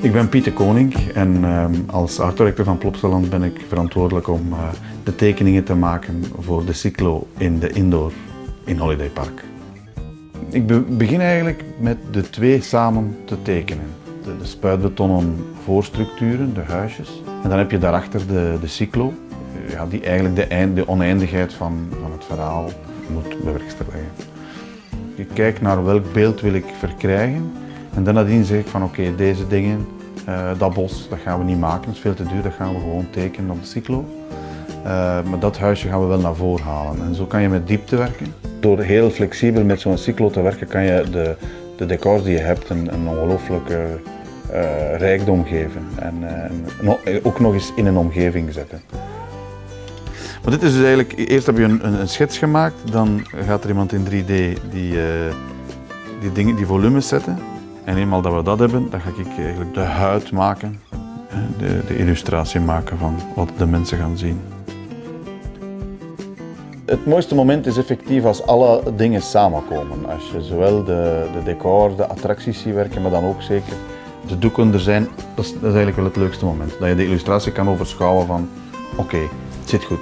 Ik ben Pieter Koning en ehm, als artdirector van Plopsaland ben ik verantwoordelijk om uh, de tekeningen te maken voor de cyclo in de indoor in Holiday Park. Ik be begin eigenlijk met de twee samen te tekenen. De, de spuitbetonnen voorstructuren, de huisjes. En dan heb je daarachter de, de cyclo, ja, die eigenlijk de, eind, de oneindigheid van, van het verhaal moet bewerkstelligen. Ik kijk naar welk beeld wil ik verkrijgen en dan nadien zeg ik van oké, deze dingen, uh, dat bos, dat gaan we niet maken, dat is veel te duur, dat gaan we gewoon tekenen op de cyclo. Uh, maar dat huisje gaan we wel naar voren halen. En zo kan je met diepte werken. Door heel flexibel met zo'n cyclo te werken, kan je de, de decors die je hebt een, een ongelooflijke uh, rijkdom geven. En, en, ook nog eens in een omgeving zetten. Maar dit is dus eigenlijk, eerst heb je een, een, een schets gemaakt, dan gaat er iemand in 3D die, uh, die, dingen, die volumes zetten. En eenmaal dat we dat hebben, dan ga ik eigenlijk de huid maken, de, de illustratie maken van wat de mensen gaan zien. Het mooiste moment is effectief als alle dingen samenkomen. Als je zowel de, de decor, de attracties ziet werken, maar dan ook zeker de doeken er zijn. Dat is, eigenlijk wel het leukste moment. Dat je de illustratie kan overschouwen van oké, het zit goed.